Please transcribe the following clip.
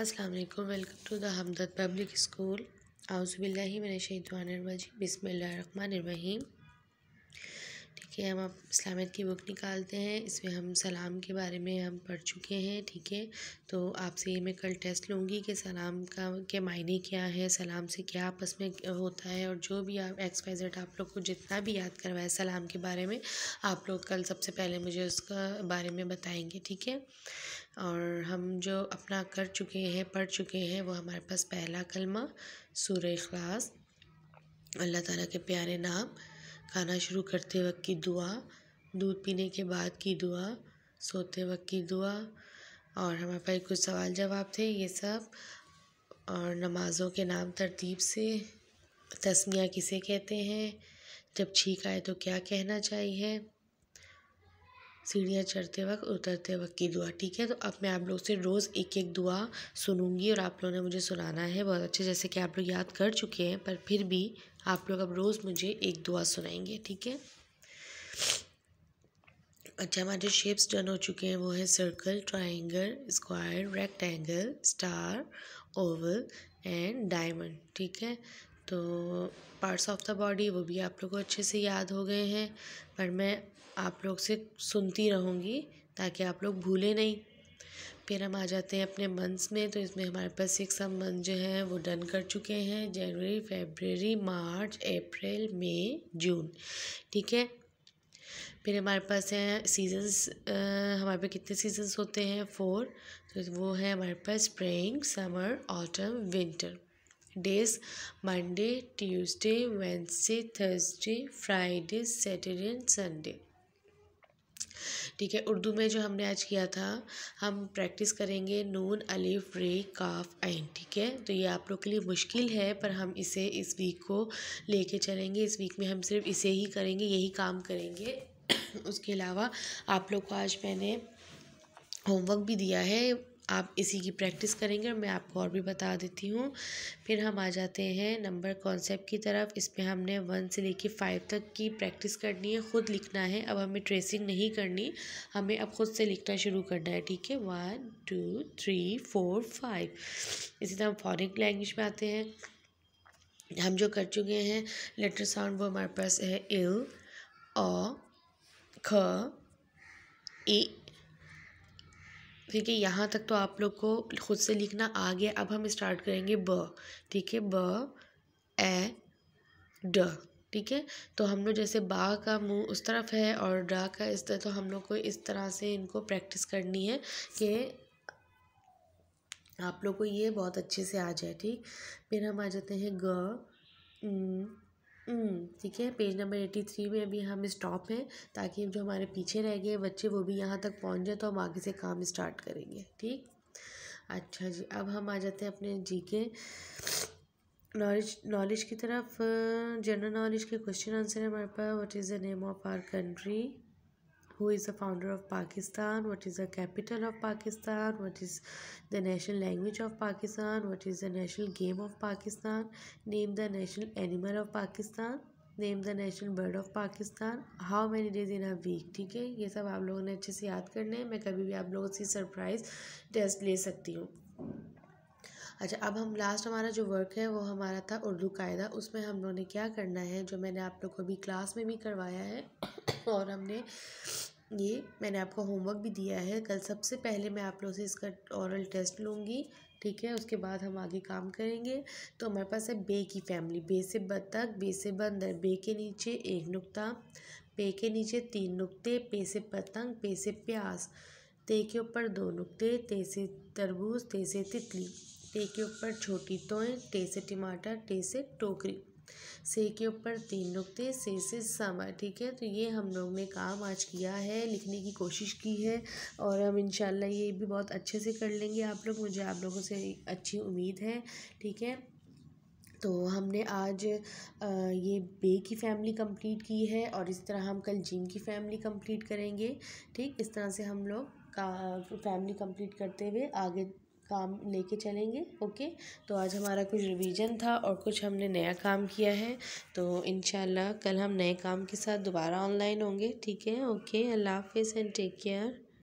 अस्सलाम वालेकुम welcome to the Hamdard public school. आउज़बिल्लिमिनशैतानिर्रजीम बिस्मिल्लाहिर्रहमानिर्रहीम है हम अब इस्लामियत की बुक निकालते हैं। इसमें हम सलाम के बारे में हम पढ़ चुके हैं, ठीक है? तो आपसे ये मैं कल टेस्ट लूँगी कि सलाम का, के मायने क्या है, सलाम से क्या आपस में होता है और जो भी आप एक्स वाई जेड आप लोग को जितना भी याद करवाए सलाम के बारे में, आप लोग कल सबसे पहले मुझे उसका बारे में बताएँगे, ठीक है? और हम जो अपना कर चुके हैं, पढ़ चुके हैं, वो हमारे पास पहला कलमा सूर अखलास अल्लाह ताला के प्यारे नाम खाना शुरू करते वक्त की दुआ, दूध पीने के बाद की दुआ, सोते वक्त की दुआ और हमारे पास कुछ सवाल जवाब थे, ये सब। और नमाज़ों के नाम तरतीब से तस्मिया किसे कहते हैं? जब छींक आए तो क्या कहना चाहिए? सीढ़ियाँ चढ़ते वक्त, उतरते वक्त की दुआ, ठीक है? तो अब मैं आप लोग से रोज़ एक एक दुआ सुनूँगी और आप लोगों ने मुझे सुनाना है बहुत अच्छे, जैसे कि आप लोग याद कर चुके हैं, पर फिर भी आप लोग अब रोज़ मुझे एक दुआ सुनाएँगे, ठीक है? अच्छा हमारे शेप्स डन हो चुके हैं, वो है circle triangle square rectangle star oval and diamond ठीक है? तो पार्ट्स ऑफ़ द बॉडी वो भी आप लोग को अच्छे से याद हो गए हैं, पर मैं आप लोग से सुनती रहूँगी ताकि आप लोग भूलें नहीं। फिर हम आ जाते हैं अपने मंथ्स में तो इसमें हमारे पास सिक्स सब मंथ जो हैं वो डन कर चुके हैं, जनवरी फेबररी मार्च अप्रैल मई जून ठीक है? फिर हमारे पास हैं सीजन्स हमारे पास कितने सीजन्स होते हैं? फोर तो वो है हमारे पास spring summer autumn winter days Monday Tuesday Wednesday Thursday Friday Saturday and Sunday ठीक है, उर्दू में जो हमने आज किया था, हम प्रैक्टिस करेंगे नून, अलिफ, रे, काफ, आइन, ठीक है? तो ये आप लोग के लिए मुश्किल है, पर हम इसे इस वीक को लेके चलेंगे। इस वीक में हम सिर्फ़ इसे ही करेंगे, यही काम करेंगे। उसके अलावा आप लोग को आज मैंने होमवर्क भी दिया है आप इसी की प्रैक्टिस करेंगे और मैं आपको और भी बता देती हूँ। फिर हम आ जाते हैं नंबर कॉन्सेप्ट की तरफ़। इसमें हमने वन से लेके फाइव तक की प्रैक्टिस करनी है, ख़ुद लिखना है। अब हमें ट्रेसिंग नहीं करनी, हमें अब ख़ुद से लिखना शुरू करना है, ठीक है? One, two, three, four, five. इसी तरह हम फॉरन लैंग्वेज में आते हैं। हम जो कर चुके हैं, लेटर साउंड वो हमारे पास है इल, अ, ख, ए ठीक है यहाँ तक तो आप लोग को खुद से लिखना आ गया। अब हम स्टार्ट करेंगे ब, ठीक है? ब, ए, ड, ठीक है? तो हम लोग जैसे बा का मुँह उस तरफ़ है और डा का इस तरह तो हम लोग को इस तरह से इनको प्रैक्टिस करनी है कि आप लोग को ये बहुत अच्छे से आ जाए, ठीक? फिर हम आ जाते हैं ग ठीक है पेज नंबर एट्टी थ्री में अभी हम स्टॉप हैं, ताकि जो हमारे पीछे रह गए बच्चे, वो भी यहाँ तक पहुँच जाए तो हम आगे से काम स्टार्ट करेंगे, ठीक? अच्छा जी, अब हम आ जाते हैं अपने जी के नॉलेज नॉलेज की तरफ़ जनरल नॉलेज के क्वेश्चन आंसर है हमारे पास what is the name of our country who is the founder of Pakistan, what is the capital of Pakistan, what is the national language of Pakistan, what is the national game of Pakistan, name the national animal of Pakistan, name the national bird of Pakistan how many days in a week ठीक है ये सब आप लोगों ने अच्छे से याद करने हैं मैं कभी भी आप लोगों से सरप्राइज़ टेस्ट ले सकती हूँ अच्छा अब हम लास्ट हमारा जो वर्क है वो हमारा था उर्दू कायदा उसमें हम लोगों ने क्या करना है जो मैंने आप लोग को अभी क्लास में भी करवाया है और हमने ये मैंने आपको होमवर्क भी दिया है। कल सबसे पहले मैं आप लोगों से इसका औरल टेस्ट लूँगी, ठीक है? उसके बाद हम आगे काम करेंगे। तो हमारे पास है बे की फैमिली। बे से बतख बे से बंदर, बे के नीचे एक नुक्ता पे के नीचे तीन नुक्ते पे से पतंग पे से प्यास ते के ऊपर दो नुक्ते, ते से तरबूज, ते से तितली टे के ऊपर छोटी तोय टे से टमाटर टे से टोकरी। से के ऊपर तीन नुक्ते से से समा, ठीक है? तो ये हम लोग ने काम आज किया है, लिखने की कोशिश की है और हम इंशाल्लाह ये भी बहुत अच्छे से कर लेंगे आप लोग। मुझे आप लोगों से अच्छी उम्मीद है, ठीक है? तो हमने आज ये बे की फ़ैमिली कंप्लीट की है और इस तरह हम कल जिम की फ़ैमिली कंप्लीट करेंगे, ठीक? इस तरह से हम लोग का, फैमिली कंप्लीट करते हुए आगे काम लेके चलेंगे ओके तो आज हमारा कुछ रिवीजन था और कुछ हमने नया काम किया है। तो इन कल हम नए काम के साथ दोबारा ऑनलाइन होंगे, ठीक है? ओके अल्लाह हाफिज़ एंड टेक केयर